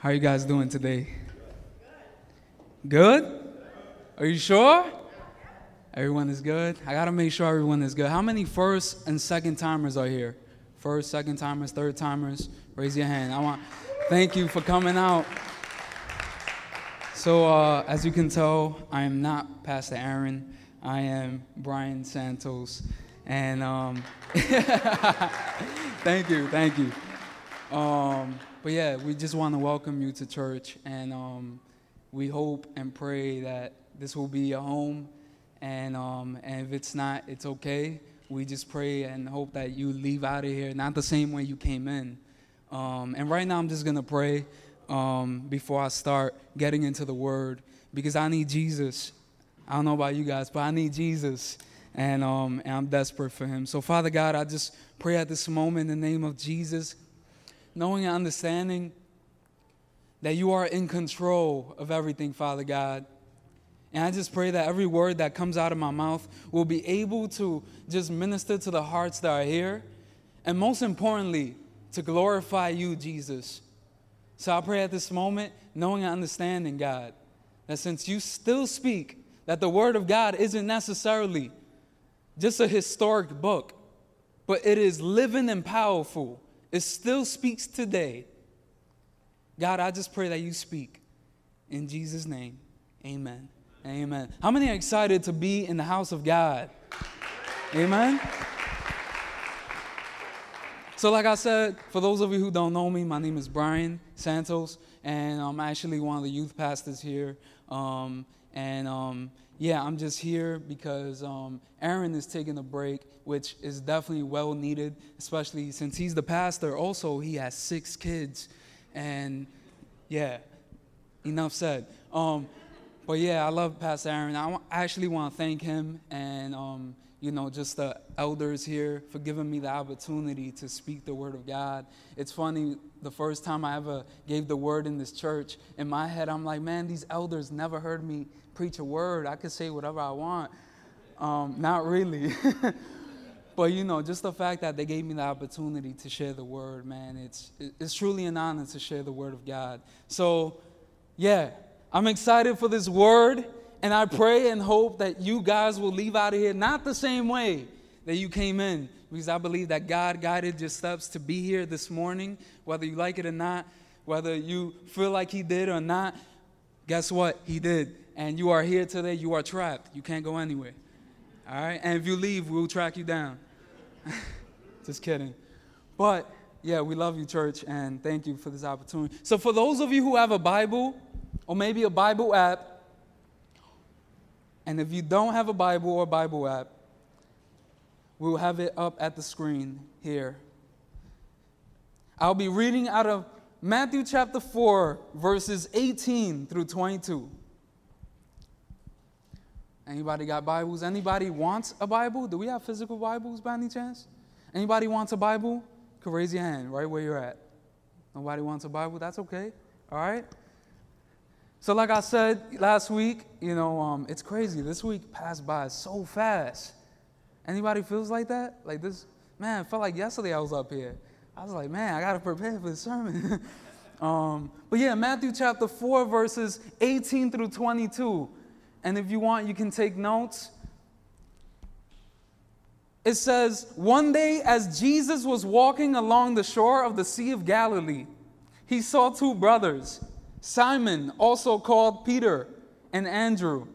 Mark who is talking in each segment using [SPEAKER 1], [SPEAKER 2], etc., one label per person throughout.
[SPEAKER 1] How are you guys doing today? Good? Are you sure? Everyone is good? I gotta make sure everyone is good. How many first and second timers are here? First, second timers, third timers? Raise your hand. I want thank you for coming out. So, uh, as you can tell, I am not Pastor Aaron. I am Brian Santos. And um, thank you, thank you. Um, but yeah, we just want to welcome you to church, and um, we hope and pray that this will be a home. And um, and if it's not, it's okay. We just pray and hope that you leave out of here not the same way you came in. Um, and right now, I'm just gonna pray um, before I start getting into the Word because I need Jesus. I don't know about you guys, but I need Jesus. And, um, and I'm desperate for him. So, Father God, I just pray at this moment in the name of Jesus knowing and understanding that you are in control of everything, Father God. And I just pray that every word that comes out of my mouth will be able to just minister to the hearts that are here. And most importantly, to glorify you, Jesus. So I pray at this moment, knowing and understanding, God, that since you still speak, that the Word of God isn't necessarily just a historic book, but it is living and powerful it still speaks today. God, I just pray that you speak. In Jesus' name, amen. Amen. How many are excited to be in the house of God? Amen. So, like I said, for those of you who don't know me, my name is Brian Santos, and I'm actually one of the youth pastors here. Um, and um, yeah, I'm just here because um, Aaron is taking a break, which is definitely well needed, especially since he's the pastor. Also, he has six kids. And yeah, enough said. Um, but yeah, I love Pastor Aaron. I actually want to thank him and, um, you know, just the elders here for giving me the opportunity to speak the word of God. It's funny, the first time I ever gave the word in this church, in my head, I'm like, man, these elders never heard me preach a word. I could say whatever I want. Um, not really. but you know, just the fact that they gave me the opportunity to share the word, man, it's it's truly an honor to share the word of God. So, yeah, I'm excited for this word, and I pray and hope that you guys will leave out of here not the same way that you came in, because I believe that God guided your steps to be here this morning, whether you like it or not, whether you feel like He did or not. Guess what? He did and you are here today, you are trapped. You can't go anywhere. All right? And if you leave, we'll track you down. Just kidding. But yeah, we love you, church, and thank you for this opportunity. So, for those of you who have a Bible or maybe a Bible app, and if you don't have a Bible or Bible app, we'll have it up at the screen here. I'll be reading out of Matthew chapter 4, verses 18 through 22. Anybody got Bibles? Anybody wants a Bible? Do we have physical Bibles by any chance? Anybody wants a Bible? Can raise your hand right where you're at. Nobody wants a Bible? That's okay. All right? So, like I said last week, you know, um, it's crazy. This week passed by so fast. Anybody feels like that? Like this, man, felt like yesterday I was up here. I was like, man, I got to prepare for the sermon. um, but yeah, Matthew chapter 4, verses 18 through 22. And if you want, you can take notes. It says, One day, as Jesus was walking along the shore of the Sea of Galilee, he saw two brothers, Simon, also called Peter, and Andrew,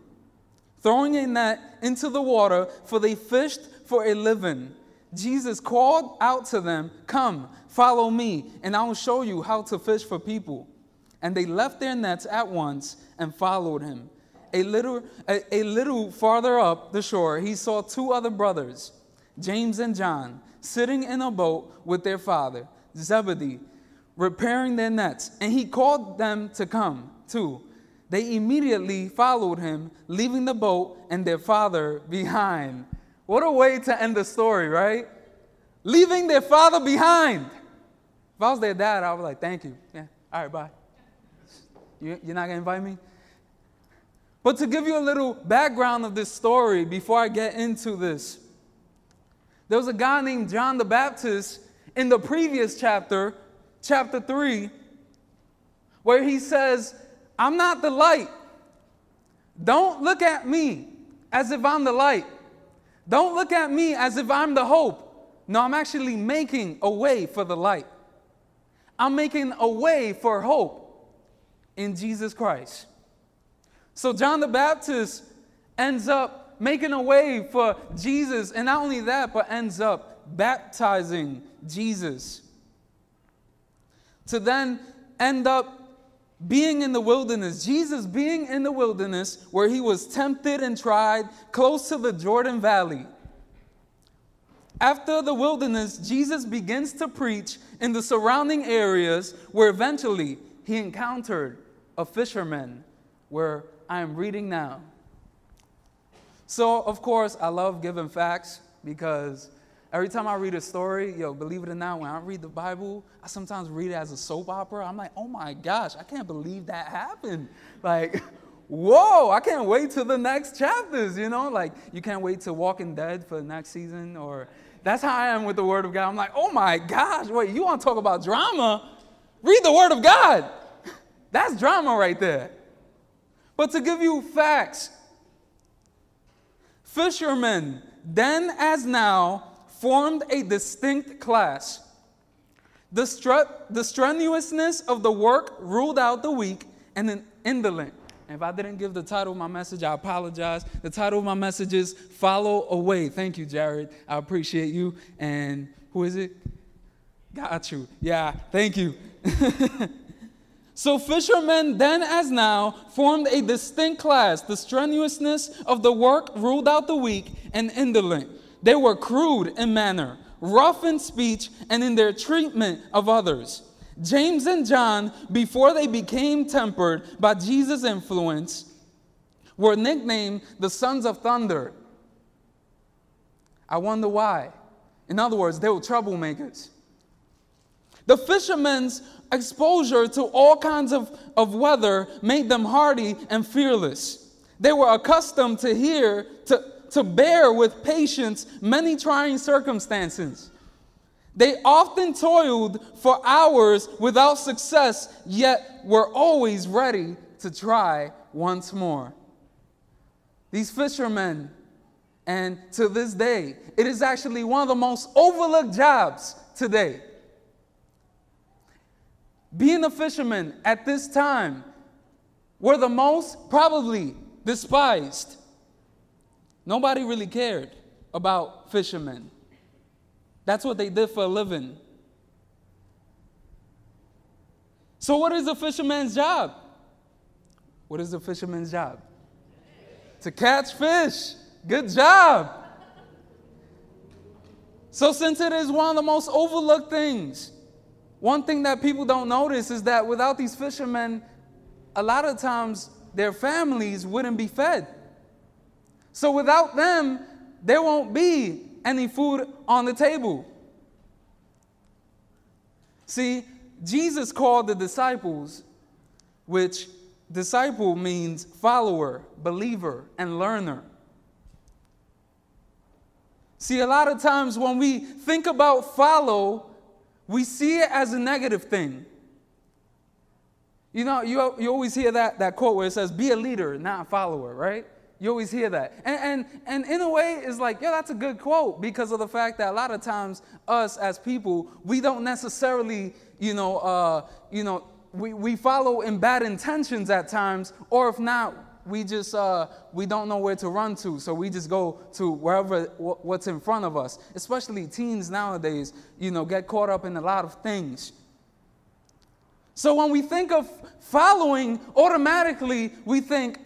[SPEAKER 1] throwing a net into the water, for they fished for a living. Jesus called out to them, Come, follow me, and I will show you how to fish for people. And they left their nets at once and followed him a little, a, a little farther up the shore, he saw two other brothers, James and John, sitting in a boat with their father, Zebedee, repairing their nets. And he called them to come too. They immediately followed him, leaving the boat and their father behind. What a way to end the story, right? Leaving their father behind. If I was their dad, I was like, thank you. Yeah, all right, bye. You, you're not going to invite me? But to give you a little background of this story before I get into this, there was a guy named John the Baptist in the previous chapter, chapter 3, where he says, I'm not the light. Don't look at me as if I'm the light. Don't look at me as if I'm the hope. No, I'm actually making a way for the light. I'm making a way for hope in Jesus Christ. So John the Baptist ends up making a way for Jesus, and not only that, but ends up baptizing Jesus. To then end up being in the wilderness, Jesus being in the wilderness where he was tempted and tried close to the Jordan Valley. After the wilderness, Jesus begins to preach in the surrounding areas where eventually he encountered a fisherman, where I am reading now. So, of course, I love giving facts because every time I read a story, yo, believe it or not, when I read the Bible, I sometimes read it as a soap opera. I'm like, oh my gosh, I can't believe that happened. Like, whoa, I can't wait till the next chapters, you know? Like, you can't wait to Walking Dead for the next season, or that's how I am with the Word of God. I'm like, oh my gosh, wait, you want to talk about drama? Read the Word of God. That's drama right there. But to give you facts, fishermen, then as now, formed a distinct class. The, strenuousness of the work ruled out the weak and the indolent. If I didn't give the title of my message, I apologize. The title of my message is Follow Away. Thank you, Jared. I appreciate you. And who is it? Got you. Yeah, thank you. so, fishermen then as now formed a distinct class. The strenuousness of the work ruled out the weak and indolent. They were crude in manner, rough in speech, and in their treatment of others. James and John, before they became tempered by Jesus' influence, were nicknamed the sons of thunder. I wonder why. In other words, they were troublemakers. The fishermen's exposure to all kinds of, of weather made them hardy and fearless. They were accustomed to hear, to, to bear with patience many trying circumstances. They often toiled for hours without success, yet were always ready to try once more. These fishermen, and to this day, it is actually one of the most overlooked jobs today. Being a fisherman at this time were the most probably despised. Nobody really cared about fishermen. That's what they did for a living. So, what is a fisherman's job? What is a fisherman's job? To catch fish. Good job. So, since it is one of the most overlooked things, one thing that people don't notice is that without these fishermen, a lot of times their families wouldn't be fed. So, without them, there won't be any food on the table. See, Jesus called the disciples, which disciple means follower, believer, and learner. See, a lot of times when we think about follow, we see it as a negative thing. You know, you, you always hear that, that quote where it says, be a leader, not a follower, right? You always hear that. And, and, and in a way, it's like, yeah, that's a good quote because of the fact that a lot of times us as people, we don't necessarily, you know, uh, you know, we, we follow in bad intentions at times, or if not, we just uh, we don't know where to run to so we just go to wherever what's in front of us. Especially teens nowadays you know get caught up in a lot of things. So when we think of following automatically we think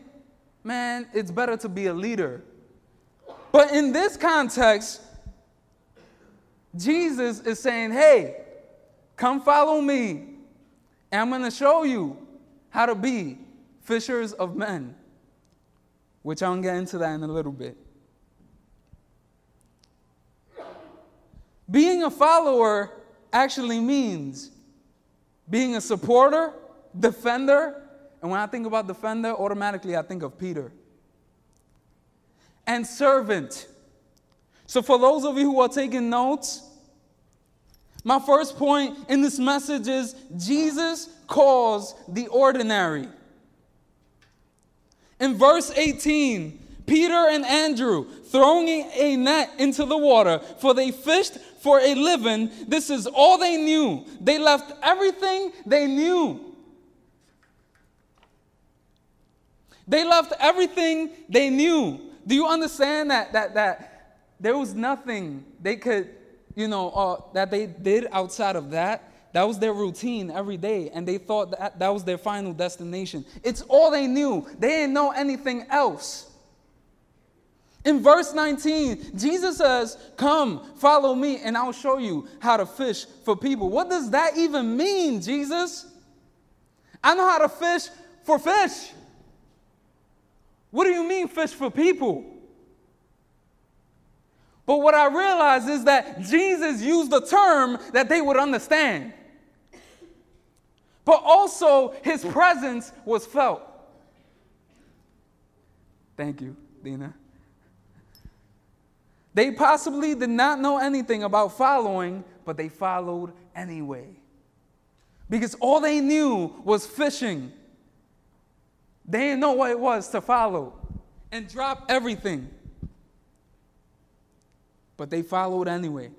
[SPEAKER 1] man, it's better to be a leader. But in this context, Jesus is saying, hey, come follow me, and I'm going to show you how to be fishers of men, which I'll get into that in a little bit. Being a follower actually means being a supporter, defender, and when I think about defender, automatically I think of Peter. And servant. So, for those of you who are taking notes, My first point in this message is Jesus calls the ordinary. In verse 18, Peter and Andrew throwing a net into the water, for they fished for a living. This is all they knew. They left everything they knew. They left everything they knew. Do you understand that that that there was nothing they could, you know, uh, that they did outside of that? That was their routine every day, and they thought that that was their final destination. It's all they knew. They didn't know anything else. In verse 19, Jesus says, Come, follow me, and I'll show you how to fish for people. What does that even mean, Jesus? I know how to fish for fish. What do you mean, fish for people? But what I realize is that Jesus used a term that they would understand. But also, his presence was felt. Thank you, Dina. They possibly did not know anything about following, but they followed anyway. Because all they knew was fishing. They didn't know what it was to follow and drop everything. But they followed anyway.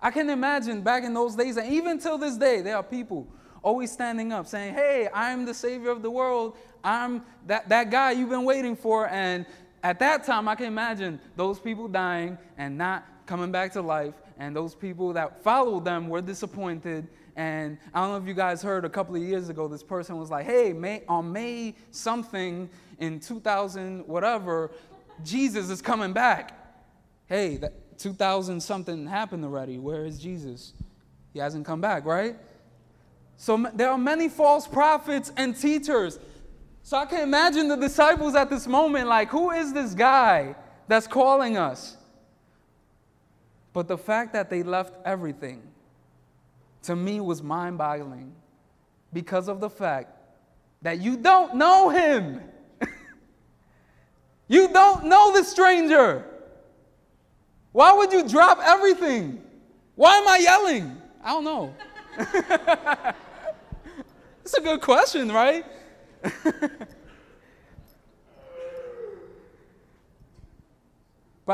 [SPEAKER 1] I can imagine back in those days, and even till this day, there are people always standing up saying, Hey, I'm the Savior of the world. I'm that, that guy you've been waiting for. And at that time, I can imagine those people dying and not coming back to life, and those people that followed them were disappointed. And I don't know if you guys heard a couple of years ago, this person was like, hey, May, on May something in 2000, whatever, Jesus is coming back. Hey, that 2000 something happened already. Where is Jesus? He hasn't come back, right? So there are many false prophets and teachers so I can imagine the disciples at this moment like, who is this guy that's calling us? But the fact that they left everything to me was mind boggling because of the fact that you don't know him. you don't know the stranger. Why would you drop everything? Why am I yelling? I don't know. It's a good question, right? but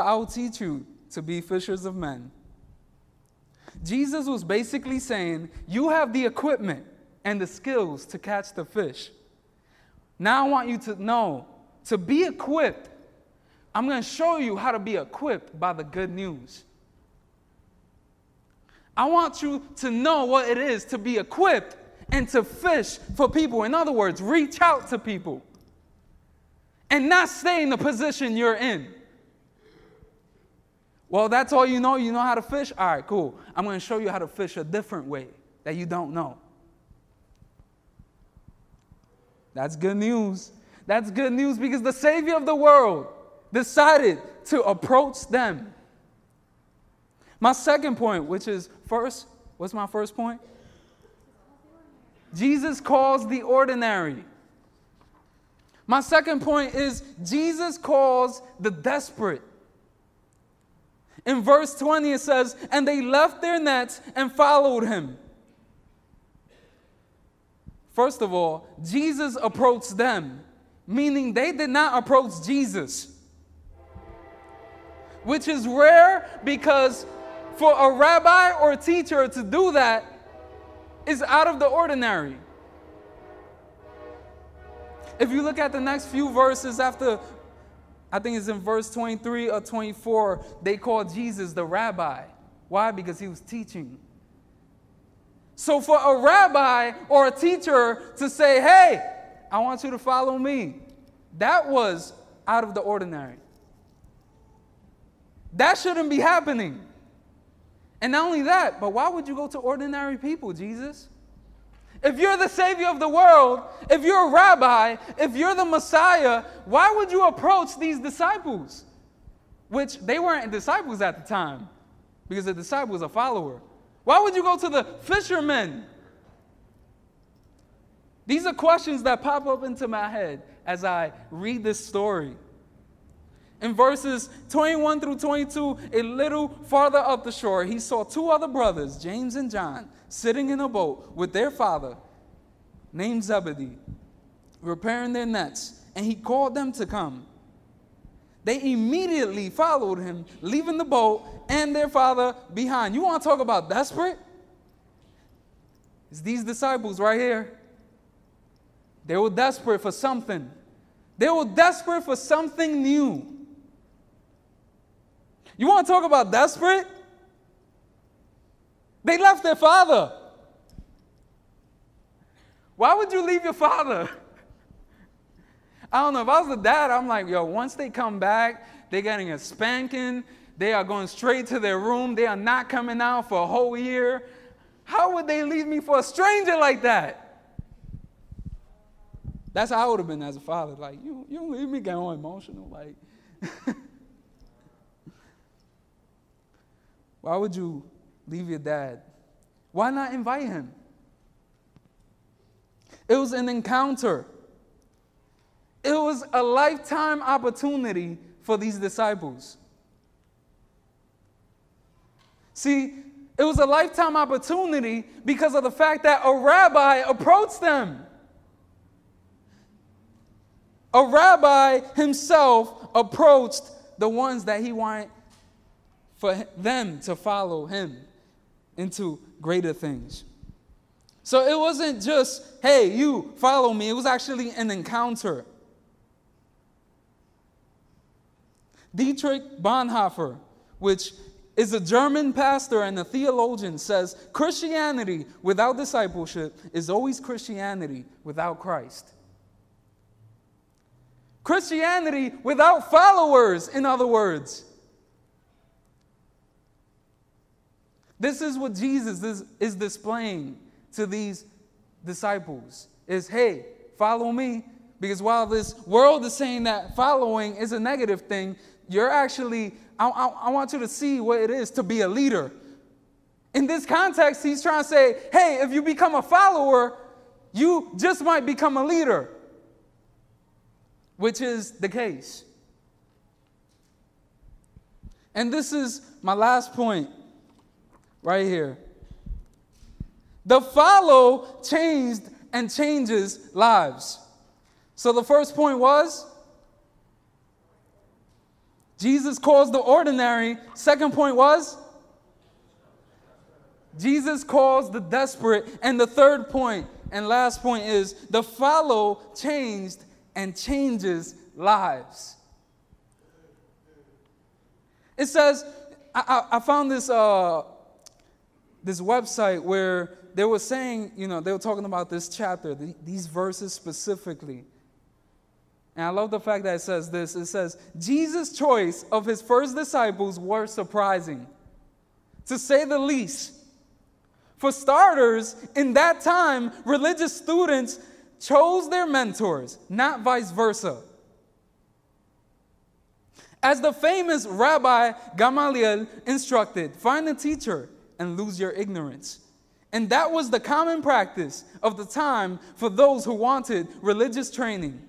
[SPEAKER 1] I will teach you to be fishers of men. Jesus was basically saying, You have the equipment and the skills to catch the fish. Now I want you to know to be equipped. I'm going to show you how to be equipped by the good news. I want you to know what it is to be equipped and to fish for people. In other words, reach out to people and not stay in the position you're in. Well, that's all you know. You know how to fish? All right, cool. I'm going to show you how to fish a different way that you don't know. That's good news. That's good news because the Savior of the world decided to approach them. My second point, which is first, what's my first point? Jesus calls the ordinary. My second point is Jesus calls the desperate. In verse 20, it says, And they left their nets and followed him. First of all, Jesus approached them, meaning they did not approach Jesus, which is rare because for a rabbi or a teacher to do that, is out of the ordinary. If you look at the next few verses after, I think it's in verse 23 or 24, they call Jesus the rabbi. Why? Because he was teaching. So for a rabbi or a teacher to say, hey, I want you to follow me, that was out of the ordinary. That shouldn't be happening. And not only that, but why would you go to ordinary people, Jesus? If you're the Savior of the world, if you're a rabbi, if you're the Messiah, why would you approach these disciples? Which they weren't disciples at the time, because a disciple was a follower. Why would you go to the fishermen? These are questions that pop up into my head as I read this story. In verses 21 through 22, a little farther up the shore, he saw two other brothers, James and John, sitting in a boat with their father, named Zebedee, repairing their nets, and he called them to come. They immediately followed him, leaving the boat and their father behind. You want to talk about desperate? It's these disciples right here. They were desperate for something. They were desperate for something new. You want to talk about desperate? They left their father. Why would you leave your father? I don't know. If I was the dad, I'm like, yo, once they come back, they're getting a spanking. They are going straight to their room. They are not coming out for a whole year. How would they leave me for a stranger like that? That's how I would have been as a father. Like, you, you don't leave me all emotional. Like, why would you leave your dad? Why not invite him? It was an encounter. It was a lifetime opportunity for these disciples. See, it was a lifetime opportunity because of the fact that a rabbi approached them. A rabbi himself approached the ones that he wanted for them to follow him into greater things. So it wasn't just, hey, you follow me. It was actually an encounter. Dietrich Bonhoeffer, which is a German pastor and a theologian, says Christianity without discipleship is always Christianity without Christ. Christianity without followers, in other words. This is what Jesus is, is displaying to these disciples is hey, follow me. Because while this world is saying that following is a negative thing, you're actually, I, I, I want you to see what it is to be a leader. In this context, he's trying to say, hey, if you become a follower, you just might become a leader, which is the case. And this is my last point right here. The follow changed and changes lives. So the first point was Jesus calls the ordinary. Second point was Jesus calls the desperate. And the third point and last point is the follow changed and changes lives. It says, I, I found this, uh, this website where they were saying, you know, they were talking about this chapter, the, these verses specifically. And I love the fact that it says this it says, Jesus' choice of his first disciples were surprising, to say the least. For starters, in that time, religious students chose their mentors, not vice versa. As the famous Rabbi Gamaliel instructed, find a teacher and lose your ignorance. And that was the common practice of the time for those who wanted religious training.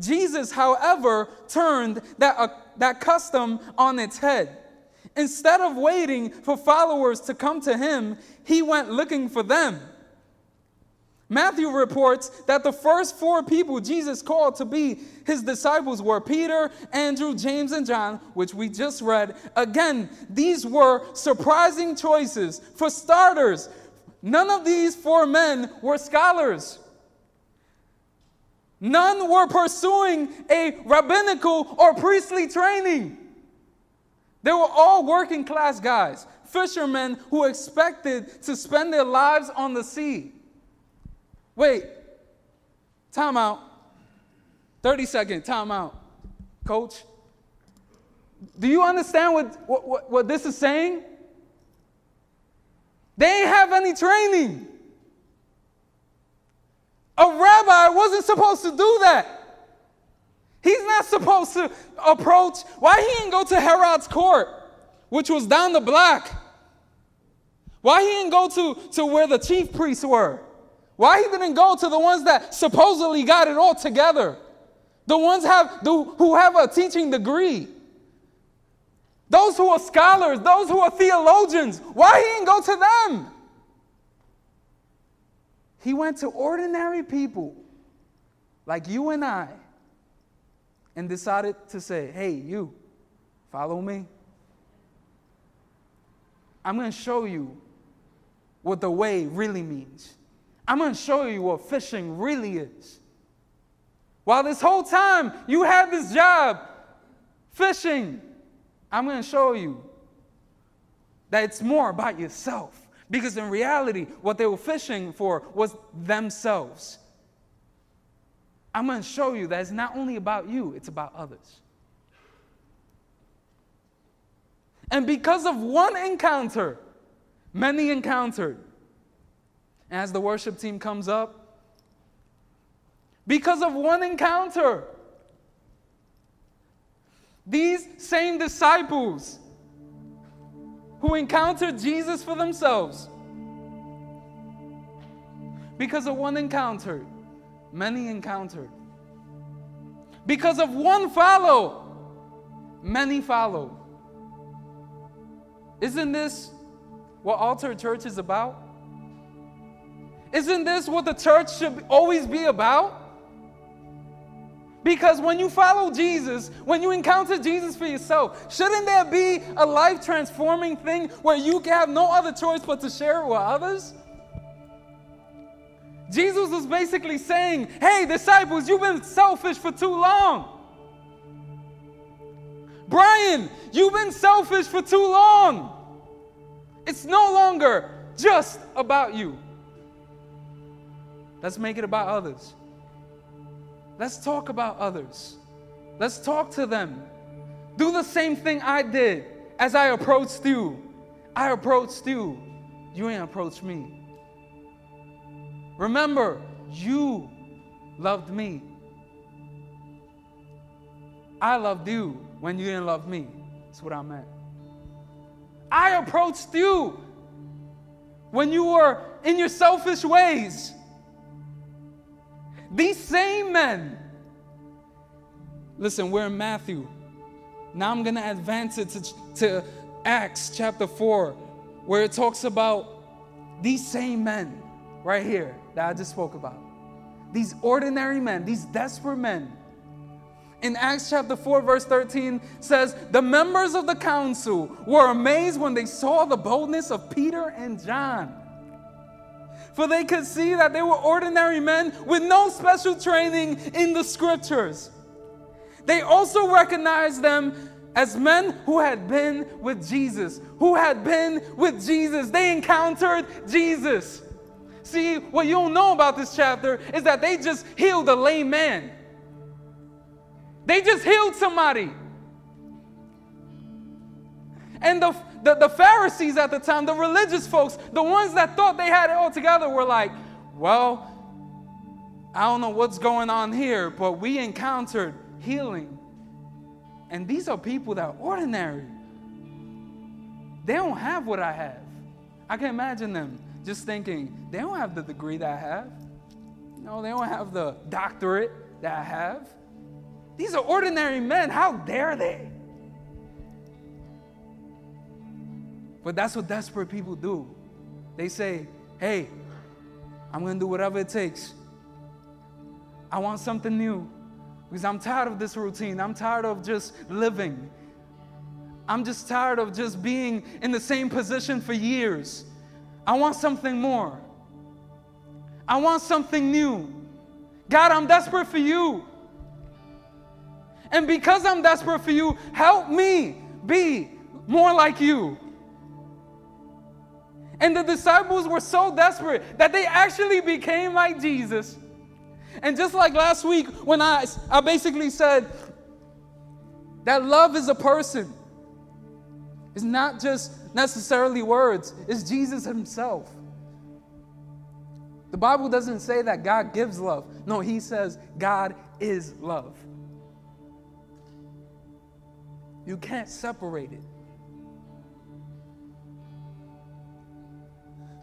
[SPEAKER 1] Jesus, however, turned that, uh, that custom on its head. Instead of waiting for followers to come to him, he went looking for them. Matthew reports that the first four people Jesus called to be his disciples were Peter, Andrew, James, and John, which we just read. Again, these were surprising choices. For starters, none of these four men were scholars. None were pursuing a rabbinical or priestly training. They were all working class guys, fishermen who expected to spend their lives on the sea. Wait, time out. 30 second time out. Coach, do you understand what, what, what this is saying? They ain't have any training. A rabbi wasn't supposed to do that. He's not supposed to approach. Why he didn't go to Herod's court, which was down the block? Why he didn't go to, to where the chief priests were? Why he didn't go to the ones that supposedly got it all together? the ones have, the, who have a teaching degree, those who are scholars, those who are theologians. Why he didn't go to them? He went to ordinary people like you and I and decided to say, hey, you, follow me. I'm going to show you what the way really means. I'm going to show you what fishing really is. While this whole time you had this job, fishing, I'm going to show you that it's more about yourself. Because in reality, what they were fishing for was themselves. I'm going to show you that it's not only about you, it's about others. And because of one encounter, many encountered. As the worship team comes up, because of one encounter. These same disciples who encountered Jesus for themselves, because of one encounter, many encountered. Because of one follow, many follow. Isn't this what Altered Church is about? Isn't this what the church should always be about? Because when you follow Jesus, when you encounter Jesus for yourself, shouldn't there be a life transforming thing where you can have no other choice but to share it with others? Jesus was basically saying, Hey, disciples, you've been selfish for too long. Brian, you've been selfish for too long. It's no longer just about you. Let's make it about others. Let's talk about others. Let's talk to them. Do the same thing I did as I approached you. I approached you. You ain't approached me. Remember, you loved me. I loved you when you didn't love me. That's what I meant. I approached you when you were in your selfish ways. These same men. Listen, we're in Matthew. Now I'm going to advance it to, to Acts chapter 4, where it talks about these same men right here that I just spoke about. These ordinary men, these desperate men. In Acts chapter 4, verse 13 says, The members of the council were amazed when they saw the boldness of Peter and John for they could see that they were ordinary men with no special training in the scriptures. They also recognized them as men who had been with Jesus, who had been with Jesus. They encountered Jesus. See, what you don't know about this chapter is that they just healed a lame man. They just healed somebody. And the, the, the Pharisees at the time, the religious folks, the ones that thought they had it all together, were like, well, I don't know what's going on here, but we encountered healing. And these are people that are ordinary. They don't have what I have. I can imagine them just thinking, they don't have the degree that I have. No, they don't have the doctorate that I have. These are ordinary men. How dare they? But that's what desperate people do. They say, hey, I'm going to do whatever it takes. I want something new because I'm tired of this routine. I'm tired of just living. I'm just tired of just being in the same position for years. I want something more. I want something new. God, I'm desperate for you. And because I'm desperate for you, help me be more like you. And the disciples were so desperate that they actually became like Jesus. And just like last week, when I, I basically said that love is a person, it's not just necessarily words, it's Jesus Himself. The Bible doesn't say that God gives love. No, He says God is love. You can't separate it.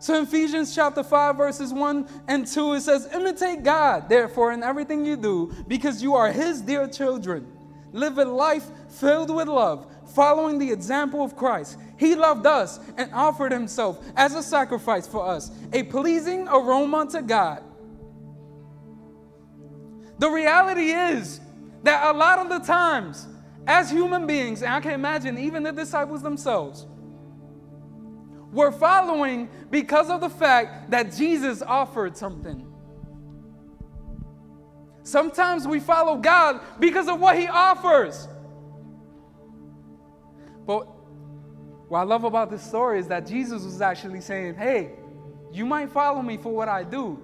[SPEAKER 1] So Ephesians chapter 5, verses 1 and 2, it says, Imitate God, therefore, in everything you do, because you are His dear children. Live a life filled with love, following the example of Christ. He loved us and offered Himself as a sacrifice for us, a pleasing aroma to God. The reality is that a lot of the times, as human beings, and I can imagine even the disciples themselves, were following because of the fact that Jesus offered something. Sometimes we follow God because of what He offers. But what I love about this story is that Jesus was actually saying, Hey, you might follow me for what I do,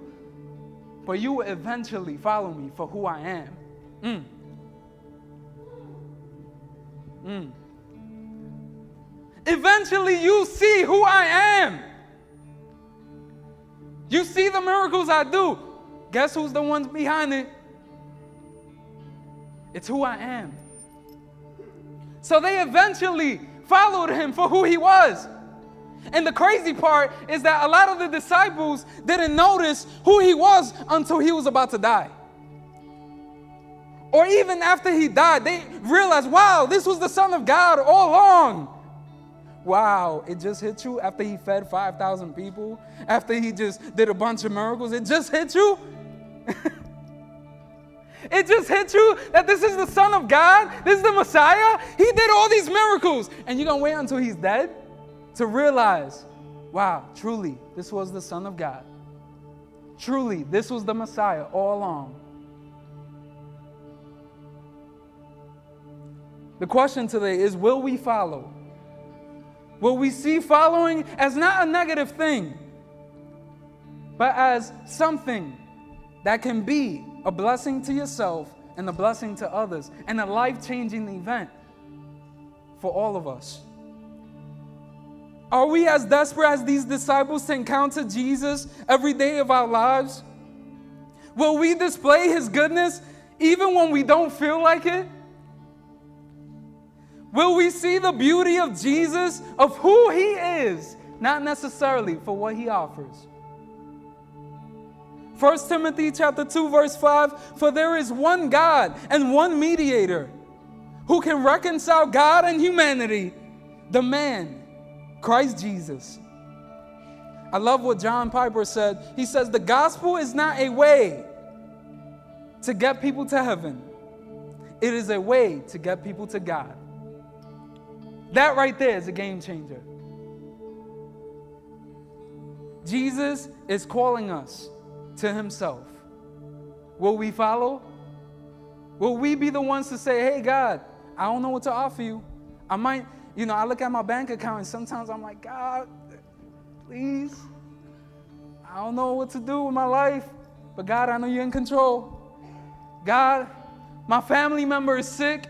[SPEAKER 1] but you will eventually follow me for who I am. Mm. Mm. Eventually, you see who I am. You see the miracles I do. Guess who's the ones behind it? It's who I am. So they eventually followed him for who he was. And the crazy part is that a lot of the disciples didn't notice who he was until he was about to die. Or even after he died, they realized, wow, this was the Son of God all along. Wow, it just hit you after he fed 5,000 people, after he just did a bunch of miracles. It just hit you. it just hit you that this is the Son of God, this is the Messiah. He did all these miracles. And you're going to wait until he's dead to realize, wow, truly, this was the Son of God. Truly, this was the Messiah all along. The question today is will we follow? Will we see following as not a negative thing, but as something that can be a blessing to yourself and a blessing to others and a life changing event for all of us? Are we as desperate as these disciples to encounter Jesus every day of our lives? Will we display his goodness even when we don't feel like it? Will we see the beauty of Jesus, of who he is, not necessarily for what he offers? 1 Timothy chapter 2 verse 5 for there is one God and one mediator who can reconcile God and humanity the man Christ Jesus. I love what John Piper said. He says the gospel is not a way to get people to heaven. It is a way to get people to God that right there is a game changer. Jesus is calling us to himself. Will we follow? Will we be the ones to say, hey, God, I don't know what to offer you? I might, you know, I look at my bank account and sometimes I'm like, God, please. I don't know what to do with my life, but God, I know you're in control. God, my family member is sick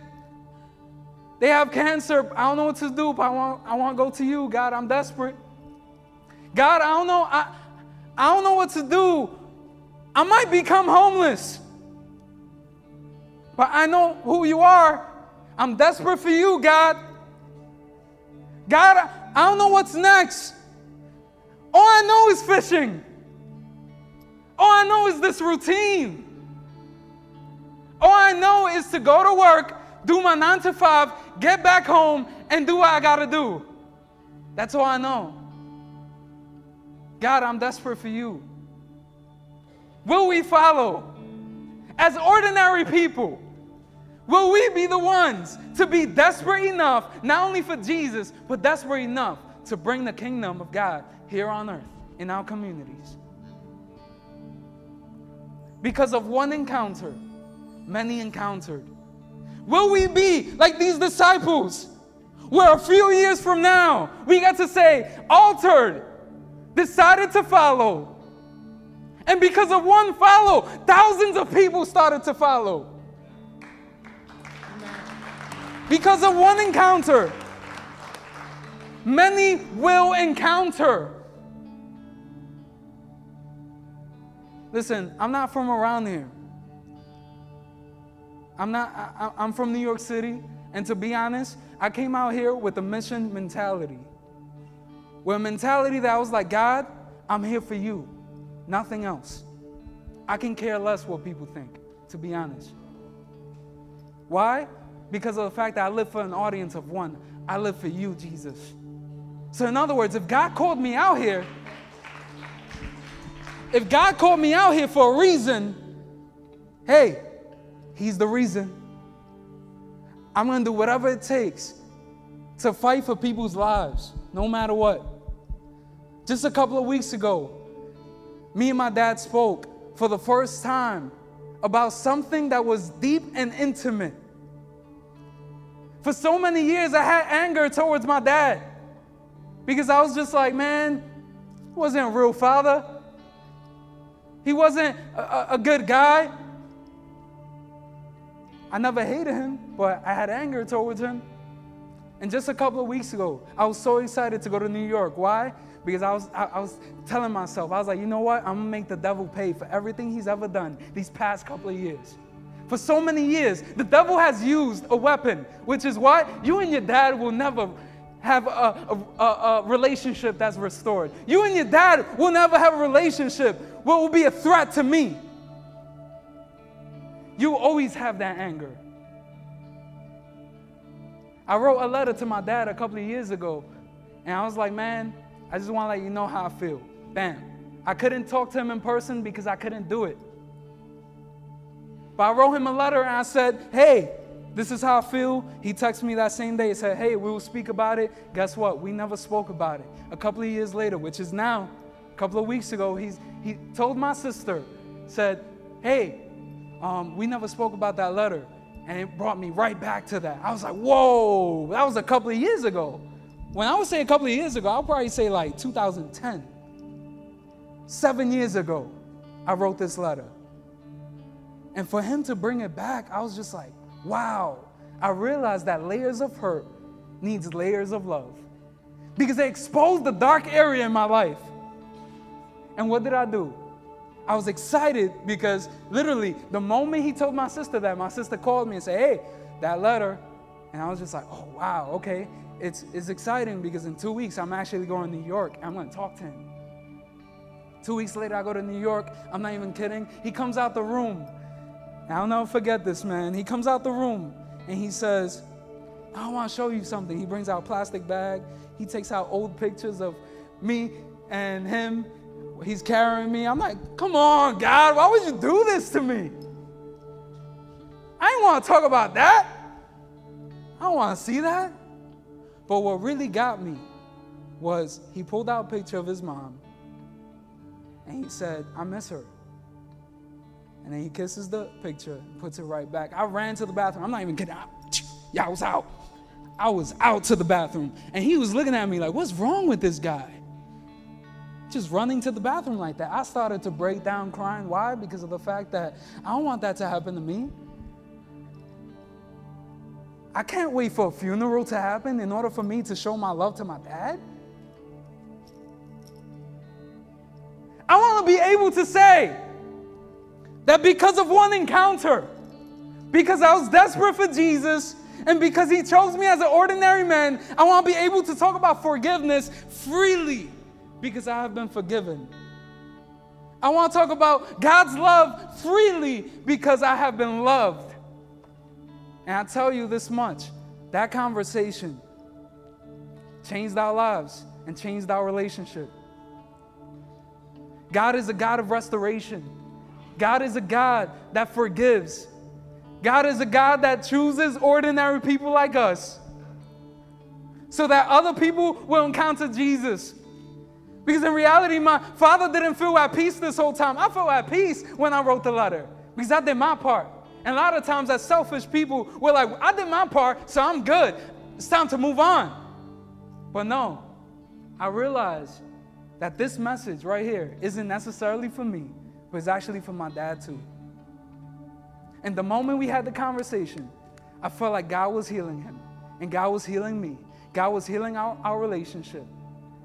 [SPEAKER 1] they have cancer. I don't know what to do, but I want, I want to go to you, God. I'm desperate. God, I don't know. I, I don't know what to do. I might become homeless. But I know who you are. I'm desperate for you, God. God, I don't know what's next. All I know is fishing. All I know is this routine. All I know is to go to work, do my nine to five, get back home, and do what I got to do. That's all I know. God, I'm desperate for you. Will we follow? As ordinary people, will we be the ones to be desperate enough, not only for Jesus, but desperate enough to bring the kingdom of God here on earth in our communities? Because of one encounter, many encountered. Will we be like these disciples? Where a few years from now, we get to say, altered, decided to follow. And because of one follow, thousands of people started to follow. Because of one encounter, many will encounter. Listen, I'm not from around here. I'm not, I, I'm from New York City, and to be honest, I came out here with a mission mentality. With a mentality that I was like, God, I'm here for you, nothing else. I can care less what people think, to be honest. Why? Because of the fact that I live for an audience of one. I live for you, Jesus. So, in other words, if God called me out here, if God called me out here for a reason, hey, He's the reason. I'm going to do whatever it takes to fight for people's lives, no matter what. Just a couple of weeks ago, me and my dad spoke for the first time about something that was deep and intimate. For so many years, I had anger towards my dad because I was just like, man, he wasn't a real father. He wasn't a, a good guy. I never hated him, but I had anger towards him. And just a couple of weeks ago, I was so excited to go to New York. Why? Because I was, I, I was telling myself, I was like, you know what? I'm gonna make the devil pay for everything he's ever done these past couple of years. For so many years, the devil has used a weapon, which is what? You and your dad will never have a, a, a, relationship that's restored. You and your dad will never have a relationship what will be a threat to me. You always have that anger. I wrote a letter to my dad a couple of years ago, and I was like, man, I just want to let you know how I feel. Bam. I couldn't talk to him in person because I couldn't do it. But I wrote him a letter and I said, hey, this is how I feel. He texted me that same day. and said, Hey, we will speak about it. Guess what? We never spoke about it. A couple of years later, which is now, a couple of weeks ago, he's, he told my sister, said, Hey, um, we never spoke about that letter. And it brought me right back to that. I was like, Whoa, that was a couple of years ago. When I would say a couple of years ago, I'll probably say like 2010. Seven years ago, I wrote this letter. And for him to bring it back, I was just like, wow, I realized that layers of hurt needs layers of love because they exposed the dark area in my life. And what did I do? I was excited because literally the moment he told my sister that, my sister called me and said, Hey, that letter. And I was just like, Oh, wow, okay. It's, it's exciting because in two weeks I'm actually going to New York. and I'm going to talk to him. Two weeks later, I go to New York. I'm not even kidding. He comes out the room I'll never forget this, man. He comes out the room and he says, I want to show you something. He brings out a plastic bag. He takes out old pictures of me and him. He's carrying me. I'm like, come on, God, why would you do this to me? I didn't want to talk about that. I don't want to see that. But what really got me was he pulled out a picture of his mom and he said, I miss her. And then he kisses the picture, and puts it right back. I ran to the bathroom. I'm not even kidding. Yeah, I was out. I was out to the bathroom. And he was looking at me like, what's wrong with this guy? Just running to the bathroom like that. I started to break down crying. Why? Because of the fact that I don't want that to happen to me. I can't wait for a funeral to happen in order for me to show my love to my dad. I want to be able to say, that because of one encounter, because I was desperate for Jesus, and because He chose me as an ordinary man, I want to be able to talk about forgiveness freely because I have been forgiven. I want to talk about God's love freely because I have been loved. And I tell you this much that conversation changed our lives and changed our relationship. God is a God of restoration. God is a God that forgives. God is a God that chooses ordinary people like us so that other people will encounter Jesus. Because in reality, my father didn't feel at peace this whole time. I felt at peace when I wrote the letter because I did my part. And a lot of times, as selfish people, we're like, I did my part, so I'm good. It's time to move on. But no, I realized that this message right here isn't necessarily for me but it's actually for my dad too. And the moment we had the conversation, I felt like God was healing him and God was healing me. God was healing our, our relationship.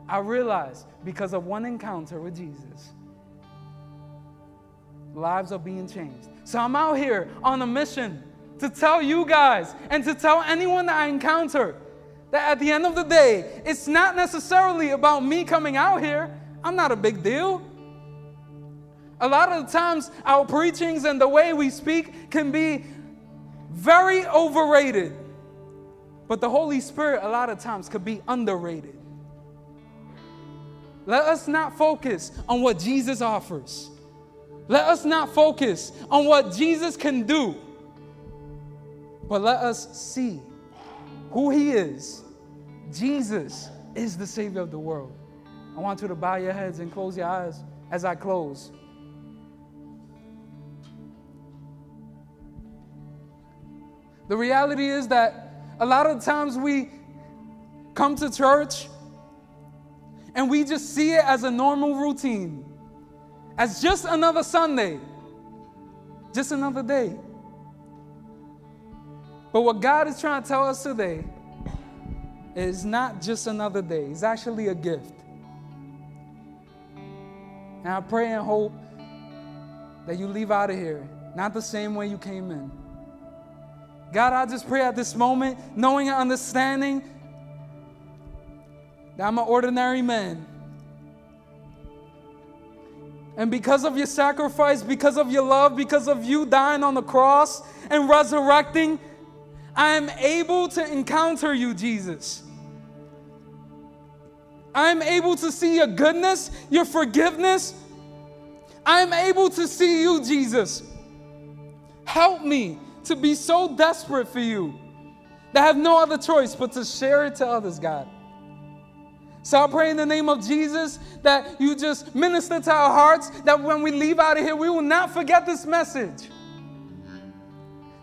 [SPEAKER 1] I realized because of one encounter with Jesus, lives are being changed. So I'm out here on a mission to tell you guys and to tell anyone that I encounter that at the end of the day, it's not necessarily about me coming out here. I'm not a big deal. A lot of the times, our preachings and the way we speak can be very overrated. But the Holy Spirit, a lot of times, could be underrated. Let us not focus on what Jesus offers. Let us not focus on what Jesus can do. But let us see who He is. Jesus is the Savior of the world. I want you to bow your heads and close your eyes as I close. The reality is that a lot of times we come to church and we just see it as a normal routine, as just another Sunday, just another day. But what God is trying to tell us today is not just another day, it's actually a gift. And I pray and hope that you leave out of here not the same way you came in. God, I just pray at this moment, knowing and understanding I'm an ordinary man. And because of your sacrifice, because of your love, because of you dying on the cross and resurrecting, I am able to encounter you, Jesus. I am able to see your goodness, your forgiveness. I am able to see you, Jesus. Help me to be so desperate for you that I have no other choice but to share it to others, God. So I pray in the name of Jesus that you just minister to our hearts, that when we leave out of here, we will not forget this message.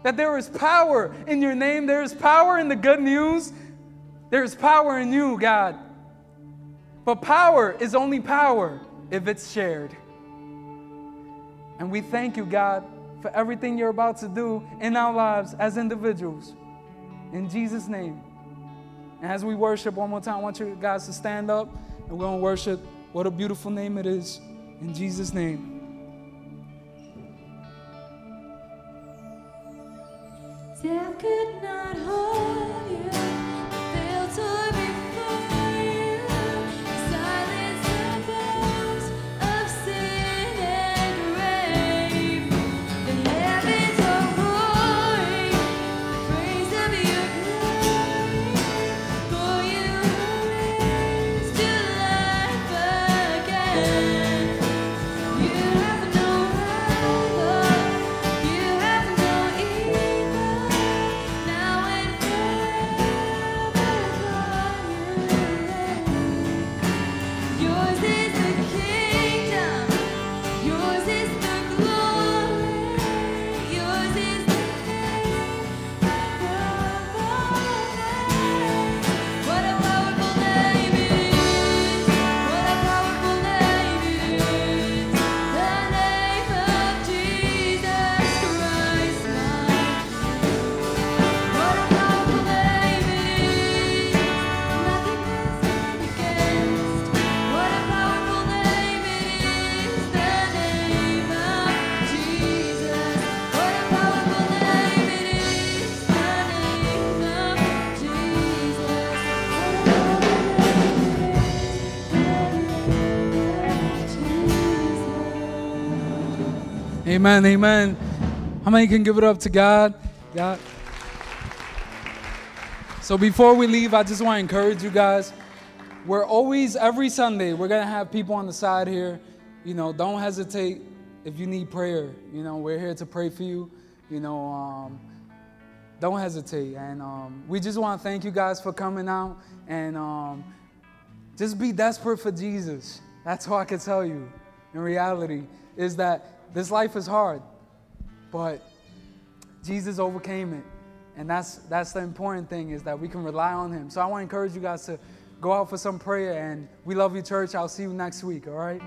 [SPEAKER 1] That there is power in your name, there is power in the good news, there is power in you, God. But power is only power if it's shared. And we thank you, God, for everything you're about to do in our lives as individuals. In Jesus' name. And as we worship one more time, I want you guys to stand up and we're going to worship. What a beautiful name it is. In Jesus' name.
[SPEAKER 2] Death could not hold
[SPEAKER 1] Amen, amen. How many can give it up to God? God. So before we leave, I just want to encourage you guys. We're always, every Sunday, we're going to have people on the side here. You know, don't hesitate if you need prayer. You know, we're here to pray for you. You know, um, don't hesitate. And um, we just want to thank you guys for coming out and um, just be desperate for Jesus. That's all I can tell you. In reality, is that this life is hard, but Jesus overcame it. And that's that's the important thing is that we can rely on him. So I want to encourage you guys to go out for some prayer and we love you church. I'll see you next week, all right?